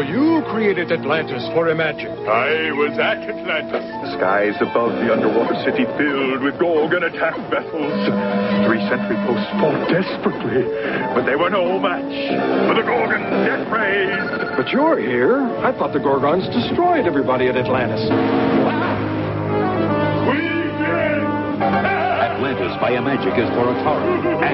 you created Atlantis for Imagine. I was at Atlantis. The skies above the underwater city filled with Gorgon attack vessels. Three sentry posts fought desperately, but they were no match for the Gorgon death rays. But you're here. I thought the Gorgons destroyed everybody at Atlantis. We did! Atlantis by magic is for a and.